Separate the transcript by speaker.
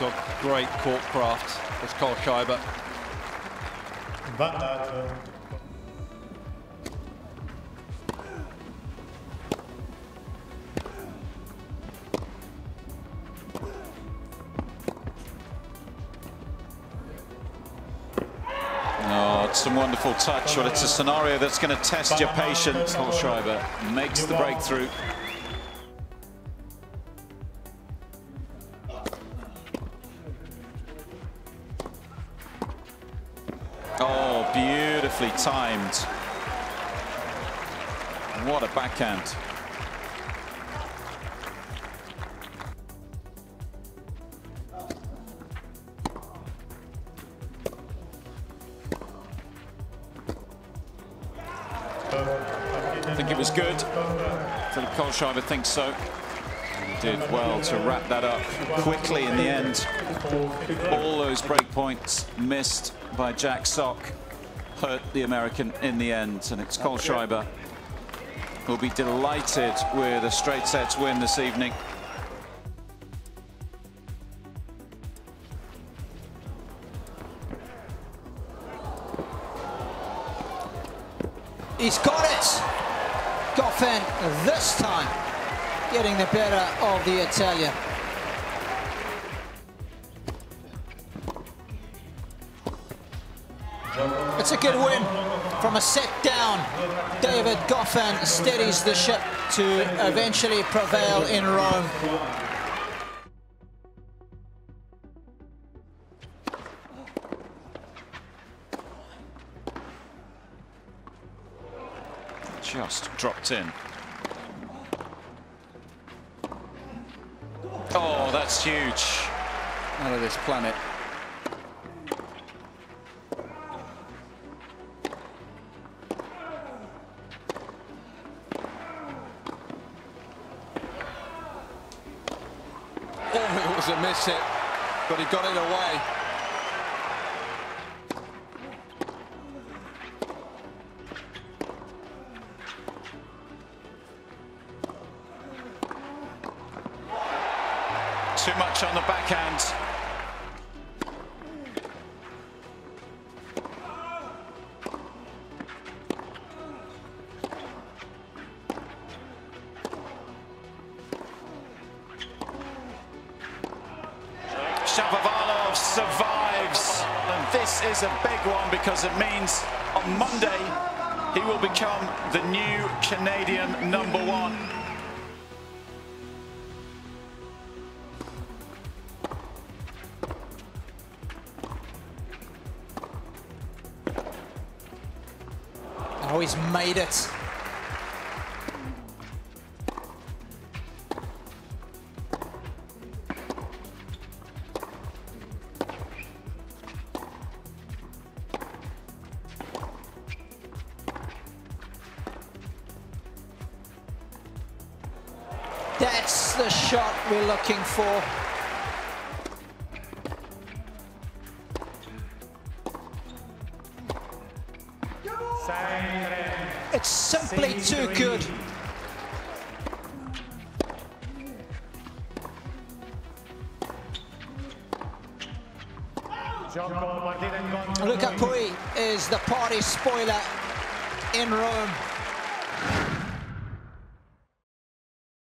Speaker 1: got great court craft.
Speaker 2: Oh, it's some wonderful touch, but it's a scenario that's going to test your patience. Kohlschreiber makes the breakthrough. Beautifully timed. What a backhand. I think it was good. Philipp Kohlschreiber thinks so. He did well to wrap that up quickly in the end. All those break points missed by Jack Sock hurt the American in the end, and it's Kohlschreiber who'll be delighted with a straight sets win this evening.
Speaker 3: He's got it. Goffin this time getting the better of the Italian. It's a good win from a set down. David Goffin steadies the ship to eventually prevail in Rome.
Speaker 2: Just dropped in. Oh, that's huge.
Speaker 1: Out of this planet. Oh, it was a miss hit, but he got it away.
Speaker 2: Too much on the backhand. Shapovalov survives. And this is a big one because it means on Monday he will become the new Canadian number one.
Speaker 3: Oh, he's made it. That's the shot we're looking for. It's simply too good. Lucas Pouille is the party spoiler in Rome.